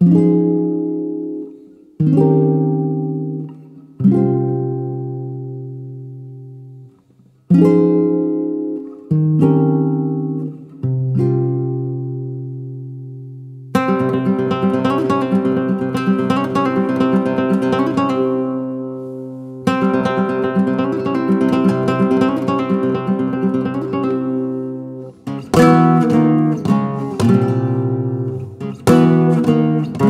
thank you Thank